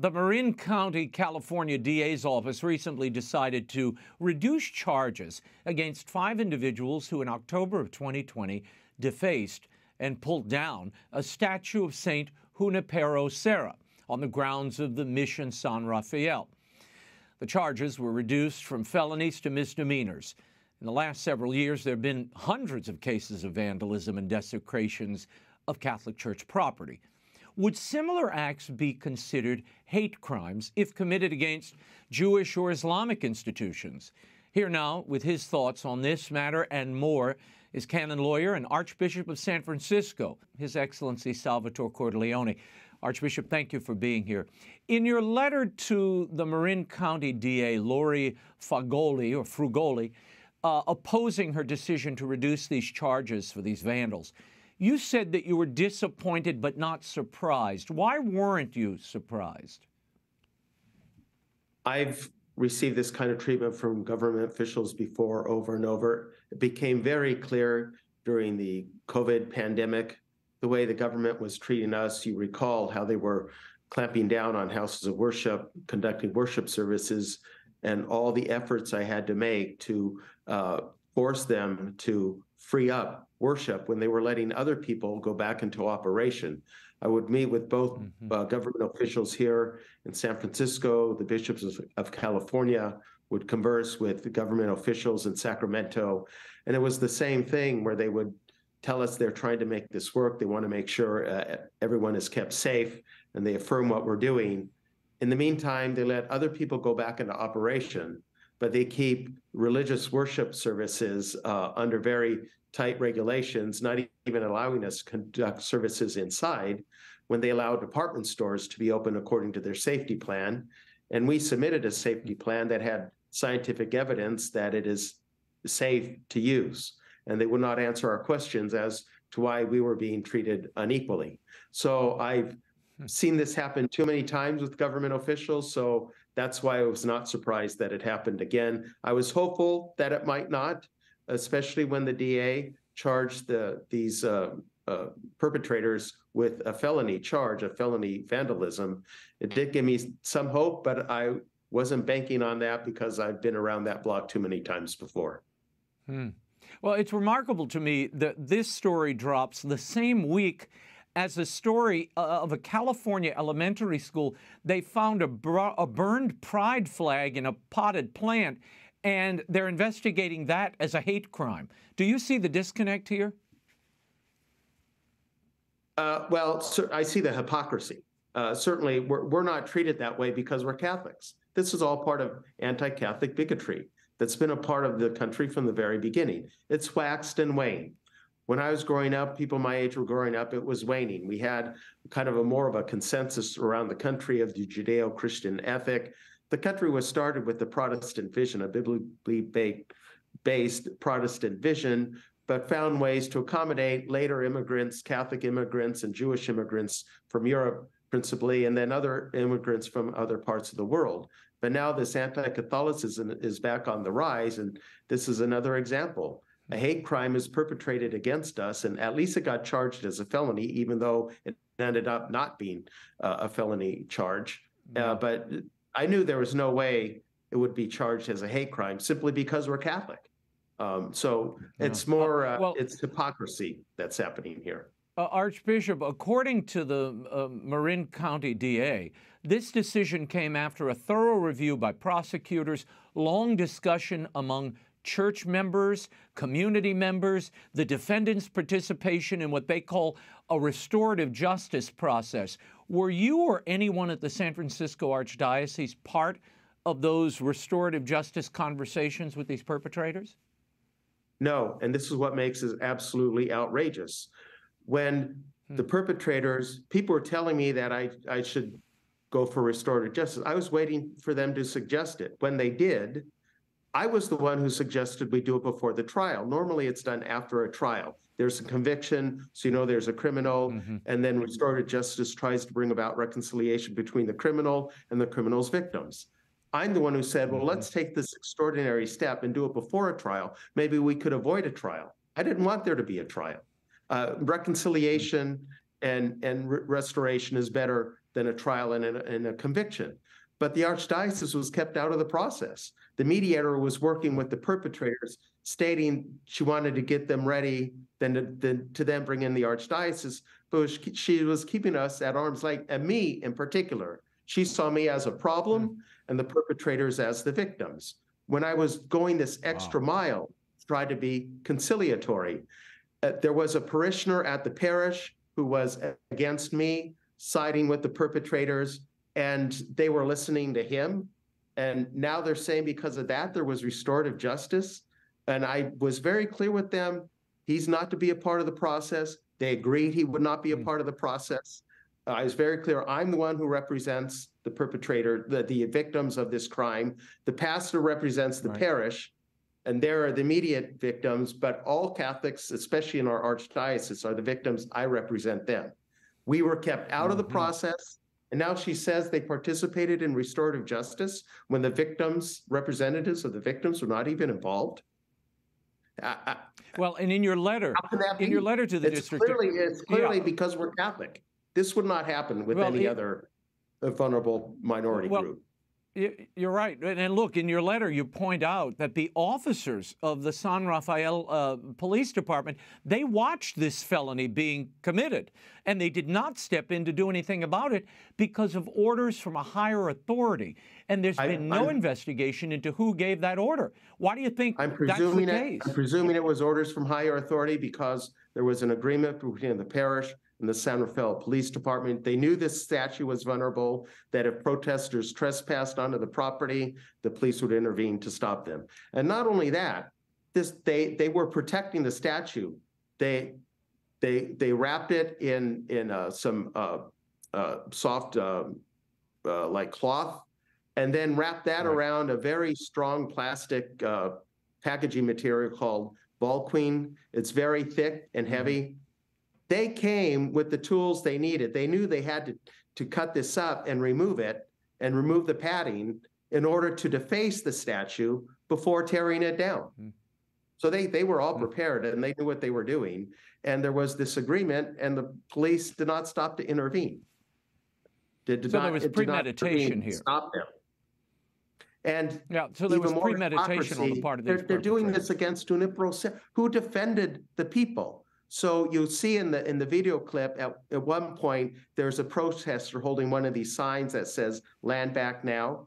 The Marin County, California DA's office recently decided to reduce charges against five individuals who, in October of 2020, defaced and pulled down a statue of Saint Junipero Serra on the grounds of the Mission San Rafael. The charges were reduced from felonies to misdemeanors. In the last several years, there have been hundreds of cases of vandalism and desecrations of Catholic Church property. Would similar acts be considered hate crimes if committed against Jewish or Islamic institutions? Here now, with his thoughts on this matter and more, is canon lawyer and Archbishop of San Francisco, His Excellency Salvatore Cordileone. Archbishop, thank you for being here. In your letter to the Marin County DA, Lori Fagoli, or Frugoli, uh, opposing her decision to reduce these charges for these vandals, you said that you were disappointed but not surprised. Why weren't you surprised? I've received this kind of treatment from government officials before over and over. It became very clear during the COVID pandemic the way the government was treating us. You recall how they were clamping down on houses of worship, conducting worship services, and all the efforts I had to make to uh, force them to free up worship when they were letting other people go back into operation. I would meet with both mm-hmm. uh, government officials here in San Francisco, the bishops of, of California would converse with the government officials in Sacramento. And it was the same thing where they would tell us they're trying to make this work. They want to make sure uh, everyone is kept safe and they affirm what we're doing. In the meantime, they let other people go back into operation, but they keep religious worship services uh, under very tight regulations, not even allowing us to conduct services inside when they allow department stores to be open according to their safety plan. And we submitted a safety plan that had scientific evidence that it is safe to use. And they would not answer our questions as to why we were being treated unequally. So I've hmm. seen this happen too many times with government officials. So that's why I was not surprised that it happened again. I was hopeful that it might not especially when the DA charged the these uh, uh, perpetrators with a felony charge, a felony vandalism. It did give me some hope, but I wasn't banking on that because I've been around that block too many times before. Hmm. Well, it's remarkable to me that this story drops the same week as a story uh, of a California elementary school. They found a, a burned pride flag in a potted plant and they're investigating that as a hate crime. Do you see the disconnect here? Uh, well, I see the hypocrisy. Uh, certainly, we're, we're not treated that way because we're Catholics. This is all part of anti Catholic bigotry that's been a part of the country from the very beginning. It's waxed and waned. When I was growing up, people my age were growing up, it was waning. We had kind of a more of a consensus around the country of the Judeo Christian ethic the country was started with the Protestant vision, a biblically based Protestant vision, but found ways to accommodate later immigrants, Catholic immigrants, and Jewish immigrants from Europe, principally, and then other immigrants from other parts of the world. But now this anti Catholicism is back on the rise, and this is another example. A hate crime is perpetrated against us, and at least it got charged as a felony, even though it ended up not being uh, a felony charge. Uh, but I knew there was no way it would be charged as a hate crime simply because we're Catholic. Um, so yeah. it's more, uh, well, it's hypocrisy that's happening here. Uh, Archbishop, according to the uh, Marin County DA, this decision came after a thorough review by prosecutors, long discussion among church members, community members, the defendant's participation in what they call a restorative justice process. Were you or anyone at the San Francisco Archdiocese part of those restorative justice conversations with these perpetrators? No, and this is what makes it absolutely outrageous. When hmm. the perpetrators, people were telling me that I, I should go for restorative justice. I was waiting for them to suggest it. When they did, I was the one who suggested we do it before the trial. Normally, it's done after a trial. There's a conviction, so you know there's a criminal, mm-hmm. and then restorative justice tries to bring about reconciliation between the criminal and the criminal's victims. I'm the one who said, well, mm-hmm. let's take this extraordinary step and do it before a trial. Maybe we could avoid a trial. I didn't want there to be a trial. Uh, reconciliation and and re- restoration is better than a trial and a, and a conviction. But the archdiocese was kept out of the process. The mediator was working with the perpetrators, stating she wanted to get them ready, then to, then to then bring in the archdiocese. But she was keeping us at arm's length, and me in particular. She saw me as a problem mm. and the perpetrators as the victims. When I was going this extra wow. mile, tried to be conciliatory, uh, there was a parishioner at the parish who was against me, siding with the perpetrators, and they were listening to him. And now they're saying because of that, there was restorative justice. And I was very clear with them. He's not to be a part of the process. They agreed he would not be a mm. part of the process. Uh, I was very clear. I'm the one who represents the perpetrator, the, the victims of this crime. The pastor represents the right. parish and there are the immediate victims, but all Catholics, especially in our archdiocese, are the victims. I represent them. We were kept out mm-hmm. of the mm-hmm. process. And now she says they participated in restorative justice when the victims, representatives of the victims, were not even involved. I, well, and in your letter, in your letter to the it's district, clearly, it's clearly yeah. because we're Catholic. This would not happen with well, any it, other vulnerable minority well, group. You're right. And look, in your letter, you point out that the officers of the San Rafael uh, Police Department, they watched this felony being committed, and they did not step in to do anything about it because of orders from a higher authority. And there's been no I'm, investigation into who gave that order. Why do you think I'm presuming that's the case? It, I'm presuming it was orders from higher authority because there was an agreement between the parish and the San Rafael Police Department. They knew this statue was vulnerable, that if protesters trespassed onto the property, the police would intervene to stop them. And not only that, this they they were protecting the statue. They they they wrapped it in in uh, some uh, uh, soft um, uh, like cloth, and then wrapped that right. around a very strong plastic uh, packaging material called Visqueen. It's very thick and mm-hmm. heavy. They came with the tools they needed. They knew they had to, to cut this up and remove it and remove the padding in order to deface the statue before tearing it down. Mm. So they they were all hmm. prepared and they knew what they were doing. And there was this agreement, and the police did not stop to intervene. Did, did so not, there was premeditation here. Stop them. And yeah, so there was premeditation on the part of these. They're, they're doing this against Junipero, who defended the people. So you'll see in the in the video clip at, at one point there's a protester holding one of these signs that says "Land back now."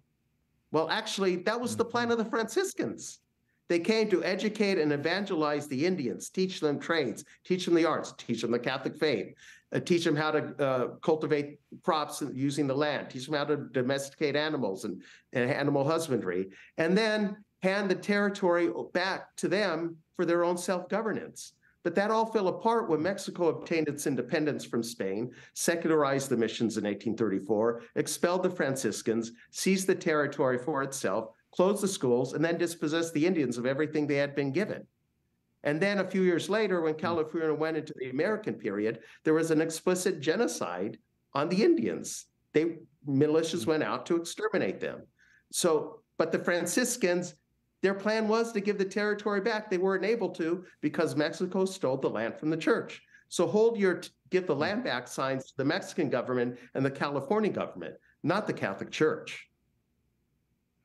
Well, actually, that was the plan of the Franciscans. They came to educate and evangelize the Indians, teach them trades, teach them the arts, teach them the Catholic faith, uh, teach them how to uh, cultivate crops using the land, teach them how to domesticate animals and, and animal husbandry, and then hand the territory back to them for their own self governance. But that all fell apart when Mexico obtained its independence from Spain, secularized the missions in 1834, expelled the Franciscans, seized the territory for itself, closed the schools, and then dispossessed the Indians of everything they had been given. And then a few years later, when California went into the American period, there was an explicit genocide on the Indians. They militias mm. went out to exterminate them. So, but the Franciscans their plan was to give the territory back. They weren't able to because Mexico stole the land from the church. So hold your give the land back signs to the Mexican government and the California government, not the Catholic Church.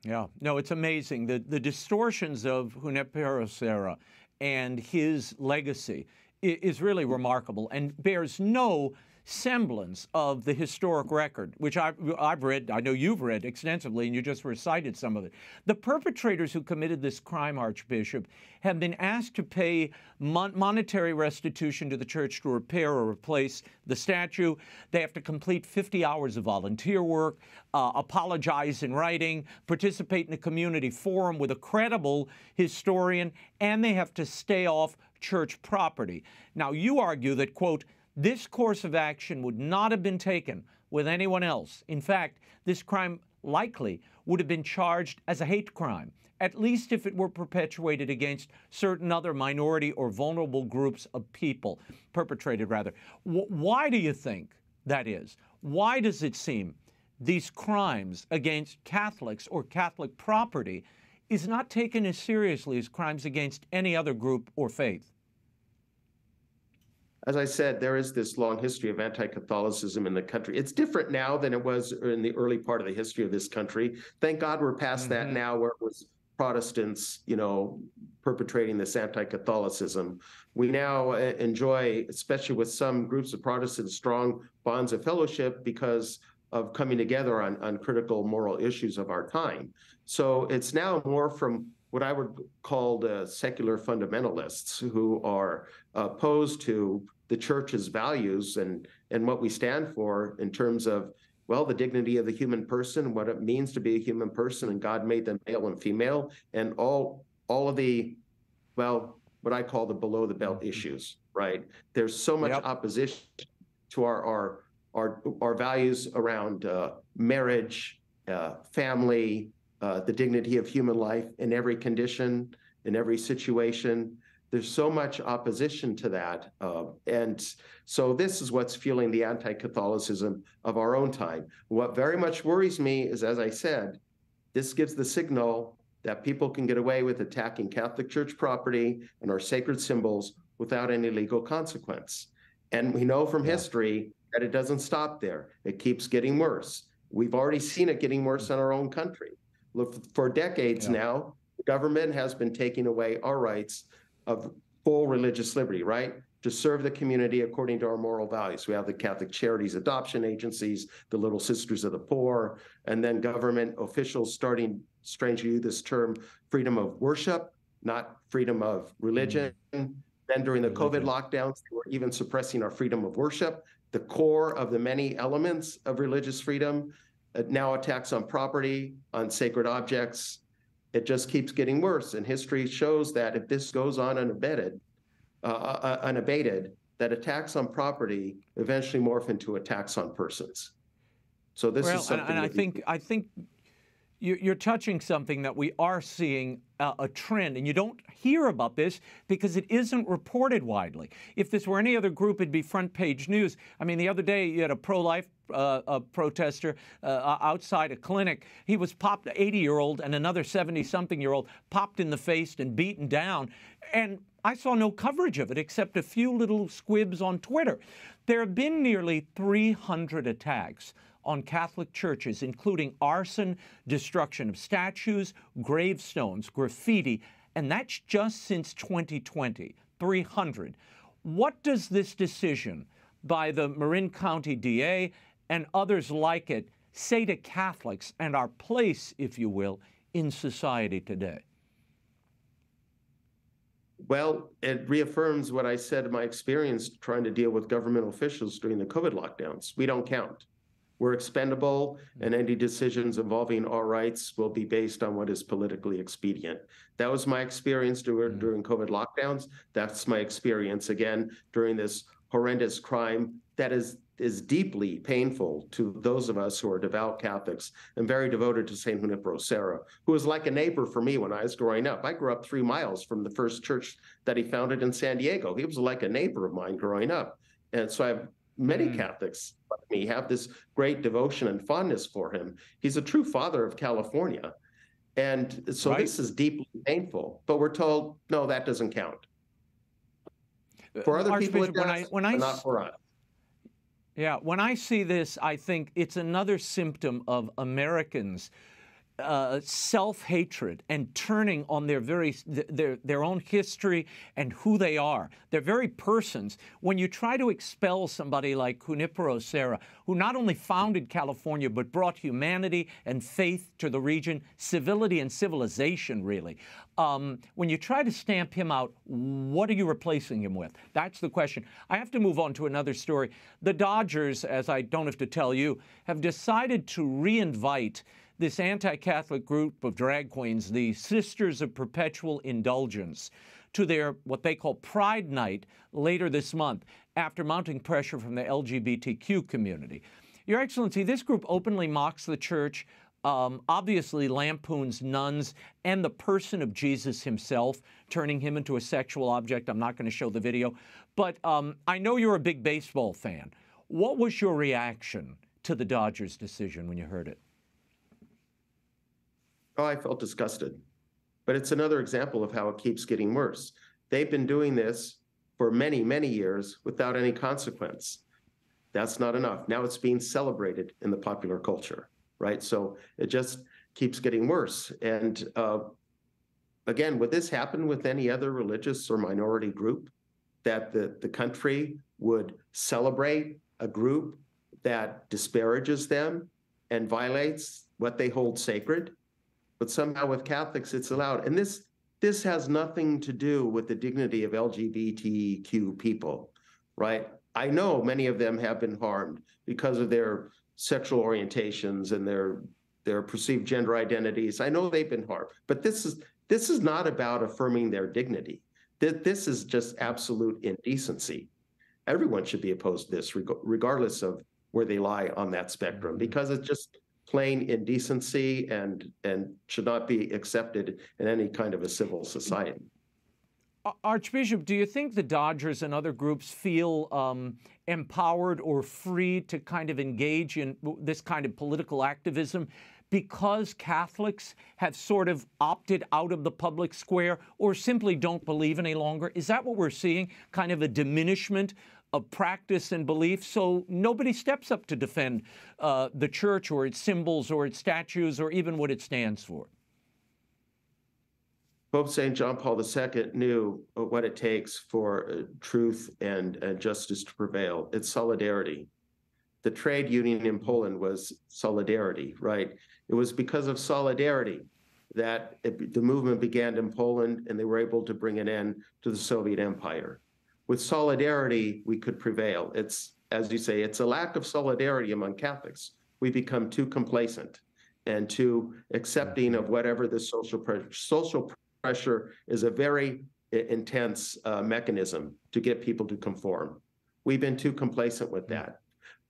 Yeah, no, it's amazing. The, the distortions of Junipero Serra and his legacy is really remarkable and bears no semblance of the historic record, which I've, I've, read, I know you've read extensively, and you just recited some of it. The perpetrators who committed this crime, Archbishop, have been asked to pay mon- monetary restitution to the church to repair or replace the statue. They have to complete 50 hours of volunteer work, uh, apologize in writing, participate in a community forum with a credible historian, and they have to stay off church property. Now, you argue that, quote, this course of action would not have been taken with anyone else. In fact, this crime likely would have been charged as a hate crime, at least if it were perpetuated against certain other minority or vulnerable groups of people, perpetrated rather. W- why do you think that is? Why does it seem these crimes against Catholics or Catholic property is not taken as seriously as crimes against any other group or faith? As I said, there is this long history of anti-Catholicism in the country. It's different now than it was in the early part of the history of this country. Thank God we're past mm-hmm. that now, where it was Protestants, you know, perpetrating this anti-Catholicism. We now uh, enjoy, especially with some groups of Protestants, strong bonds of fellowship because of coming together on, on critical moral issues of our time. So it's now more from what I would call the secular fundamentalists who are opposed to the church's values and, and what we stand for in terms of, well, the dignity of the human person, what it means to be a human person, and God made them male and female, and all all of the, well, what I call the below the belt mm-hmm. issues, right? There's so much yep. opposition to our our our our values around uh, marriage, uh, family, uh, the dignity of human life in every condition, in every situation. There's so much opposition to that. Uh, and so this is what's fueling the anti Catholicism of our own time. What very much worries me is, as I said, this gives the signal that people can get away with attacking Catholic Church property and our sacred symbols without any legal consequence. And we know from yeah. history that it doesn't stop there, it keeps getting worse. We've already seen it getting worse in our own country. Look, for decades yeah. now, the government has been taking away our rights of full religious liberty, right? To serve the community according to our moral values. We have the Catholic Charities adoption agencies, the Little Sisters of the Poor, and then government officials starting, strangely, this term freedom of worship, not freedom of religion. Mm. Then during the. COVID lockdowns, they were even suppressing our freedom of worship, the core of the many elements of religious freedom uh, now attacks on property, on sacred objects. It just keeps getting worse. And history shows that if this goes on unabated, uh, uh, uh, unabated, that attacks on property eventually morph into attacks on persons. So this well, is something. And, and I think I think you're touching something that we are seeing a trend, and you don't hear about this because it isn't reported widely. If this were any other group, it'd be front page news. I mean, the other day you had a pro life uh, a protester uh, outside a clinic. He was popped, 80 year old, and another 70 something year old, popped in the face and beaten down. And I saw no coverage of it except a few little squibs on Twitter. There have been nearly 300 attacks on Catholic churches, including arson, destruction of statues, gravestones, graffiti, and that's just since 2020 300. What does this decision by the Marin County DA and others like it say to Catholics and our place, if you will, in society today? Well, it reaffirms what I said in my experience trying to deal with government officials during the COVID lockdowns. We don't count. We're expendable, and any decisions involving our rights will be based on what is politically expedient. That was my experience during, mm-hmm. during COVID lockdowns. That's my experience again during this horrendous crime that is is deeply painful to those of us who are devout Catholics and very devoted to St. Junipero Serra, who was like a neighbor for me when I was growing up. I grew up three miles from the first church that he founded in San Diego. He was like a neighbor of mine growing up. And so I have many mm. Catholics like me have this great devotion and fondness for him. He's a true father of California. And so right. this is deeply painful, but we're told, no, that doesn't count. Uh, for other people, it does, when I, when I, not for us. Yeah, when I see this, I think it's another symptom of Americans uh, self-hatred and turning on their very their their own history and who they are, their very persons. When you try to expel somebody like Junipero Serra, who not only founded California but brought humanity and faith to the region, civility and civilization, really. Um, when you try to stamp him out, what are you replacing him with? That's the question. I have to move on to another story. The Dodgers, as I don't have to tell you, have decided to reinvite this anti Catholic group of drag queens, the Sisters of Perpetual Indulgence, to their what they call Pride Night later this month after mounting pressure from the LGBTQ community. Your Excellency, this group openly mocks the church, um, obviously lampoons nuns and the person of Jesus himself, turning him into a sexual object. I'm not going to show the video, but um, I know you're a big baseball fan. What was your reaction to the Dodgers' decision when you heard it? Oh, I felt disgusted. But it's another example of how it keeps getting worse. They've been doing this for many, many years without any consequence. That's not enough. Now it's being celebrated in the popular culture, right? So it just keeps getting worse. And uh, again, would this happen with any other religious or minority group? That the, the country would celebrate a group that disparages them and violates what they hold sacred? But somehow with Catholics, it's allowed. And this this has nothing to do with the dignity of LGBTQ people, right? I know many of them have been harmed because of their sexual orientations and their their perceived gender identities. I know they've been harmed, but this is this is not about affirming their dignity. That this is just absolute indecency. Everyone should be opposed to this, regardless of where they lie on that spectrum, mm-hmm. because it's just plain indecency and and should not be accepted in any kind of a civil society. Archbishop, do you think the Dodgers and other groups feel um, empowered or free to kind of engage in this kind of political activism because Catholics have sort of opted out of the public square or simply don't believe any longer? Is that what we're seeing? Kind of a diminishment of practice and belief, so nobody steps up to defend uh, the church or its symbols or its statues or even what it stands for. Pope St. John Paul II knew what it takes for uh, truth and, and justice to prevail. It's solidarity. The trade union in Poland was solidarity, right? It was because of solidarity that it, the movement began in Poland and they were able to bring an end to the Soviet Empire with solidarity, we could prevail. It's, as you say, it's a lack of solidarity among Catholics. We become too complacent and too accepting of whatever the social pressure. Social pressure is a very intense uh, mechanism to get people to conform. We've been too complacent with that.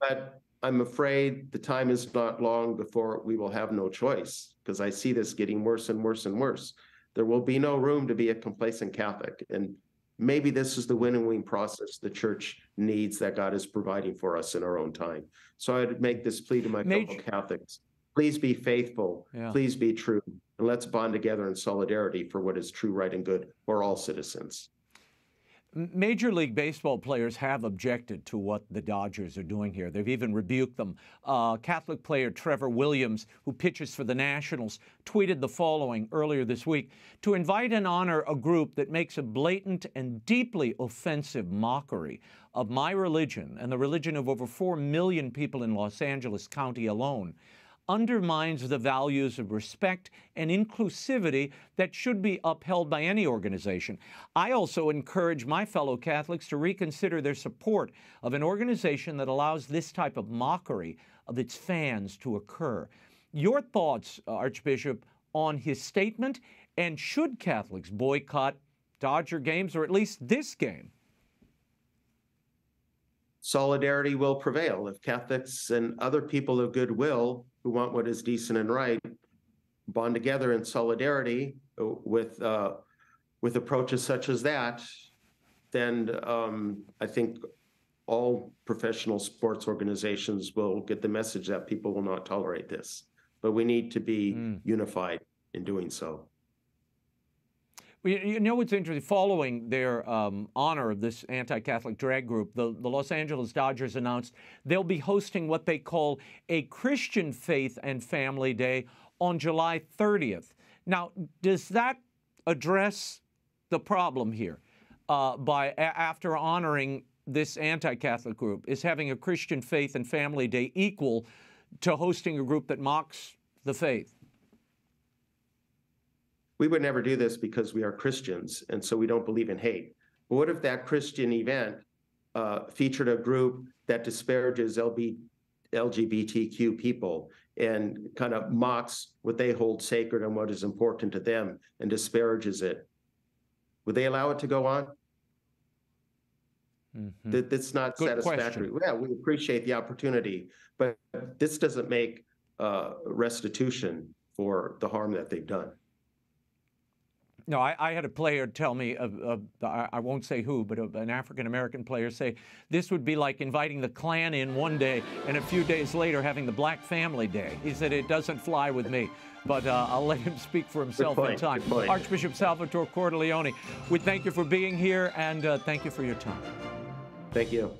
But I'm afraid the time is not long before we will have no choice because I see this getting worse and worse and worse. There will be no room to be a complacent Catholic. And maybe this is the mm-hmm. winnowing process the church needs that God is providing for us in our own time. So I'd make this plea to my fellow Catholics. Please be faithful. Yeah. Please be true. And let's bond together in solidarity for what is true, right, and good for all citizens. Major League Baseball players have objected to what the Dodgers are doing here. They've even rebuked them. Uh, Catholic player Trevor Williams, who pitches for the Nationals, tweeted the following earlier this week To invite and honor a group that makes a blatant and deeply offensive mockery of my religion and the religion of over 4 million people in Los Angeles County alone undermines the values of respect and inclusivity that should be upheld by any organization. I also encourage my fellow Catholics to reconsider their support of an organization that allows this type of mockery of its fans to occur. Your thoughts, Archbishop, on his statement, and should Catholics boycott Dodger games or at least this game? Solidarity will prevail. If Catholics and other people of goodwill who want what is decent and right bond together in solidarity with uh, with approaches such as that, then um, I think all professional sports organizations will get the message that people will not tolerate this. But we need to be mm. unified in doing so. You know what's interesting? Following their um, honor of this anti Catholic drag group, the, the Los Angeles Dodgers announced they'll be hosting what they call a Christian Faith and Family Day on July 30th. Now, does that address the problem here uh, by after honoring this anti Catholic group? Is having a Christian Faith and Family Day equal to hosting a group that mocks the faith? We would never do this because we are Christians and so we don't believe in hate. But what if that Christian event uh, featured a group that disparages LB, LGBTQ people and kind of mocks what they hold sacred and what is important to them and disparages it? Would they allow it to go on? Mm-hmm. That that's not Good satisfactory. Question. Yeah, we appreciate the opportunity, but this doesn't make uh, restitution for the harm that they've done. No, I, I, had a player tell me, uh, uh, I won't say who, but an African American player say this would be like inviting the Klan in one day and a few days later having the Black Family Day. He said it doesn't fly with me, but uh, I'll let him speak for himself in time. Archbishop Salvatore Cordileone, we thank you for being here and uh, thank you for your time. Thank you.